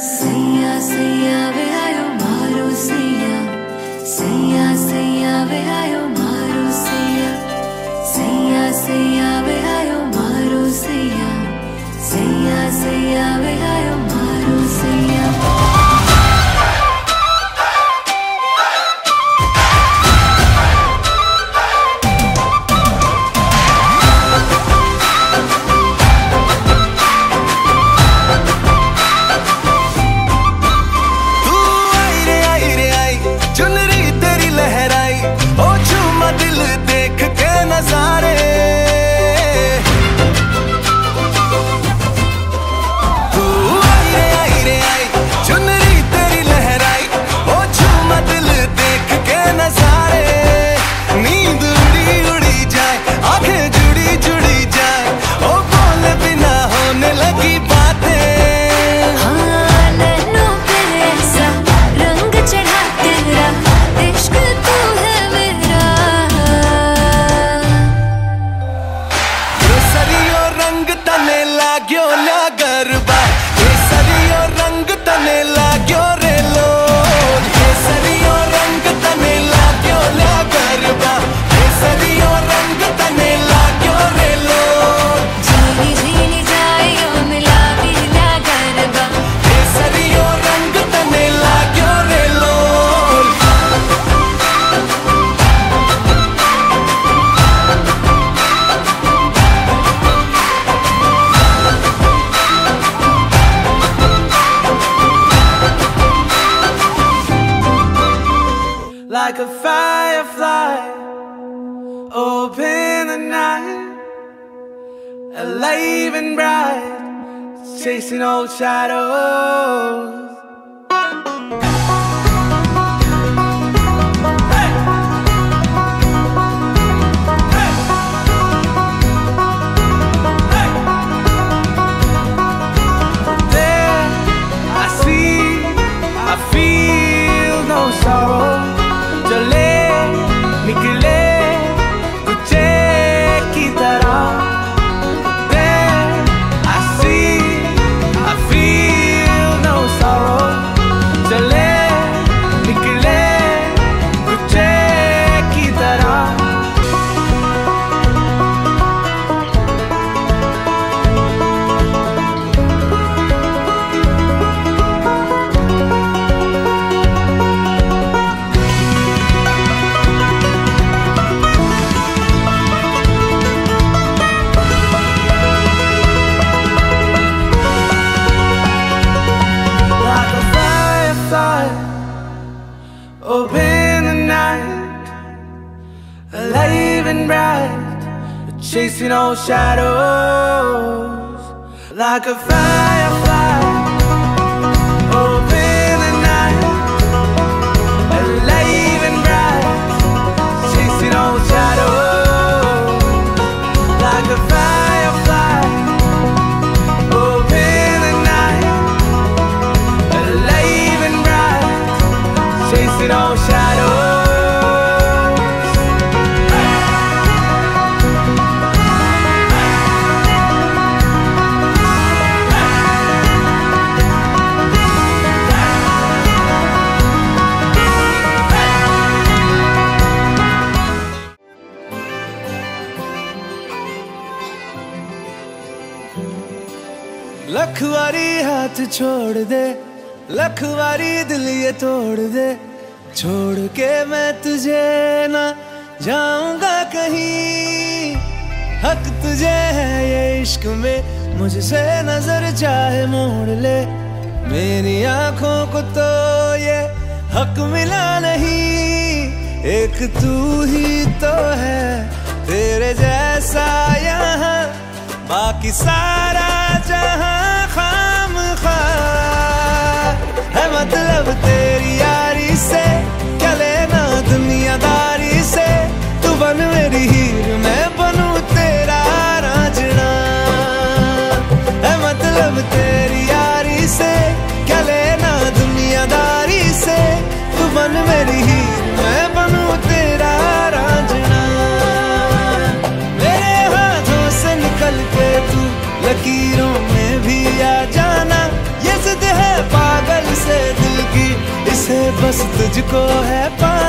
随呀随呀。A firefly open the night alive and bright chasing old shadows chasing old shadows like a firefly. लखवारी हाथ छोड़ दे, लखवारी दिल ये तोड़ दे, छोड़ के मैं तुझे ना जाऊँगा कहीं। हक तुझे है ये इश्क में, मुझसे नज़र चाहे मोड़ ले। मेरी आँखों को तो ये हक मिला नहीं, एक तू ही तो है, तेरे जैसा यहाँ बाकी सारा जहाँ बस तुझको है पाना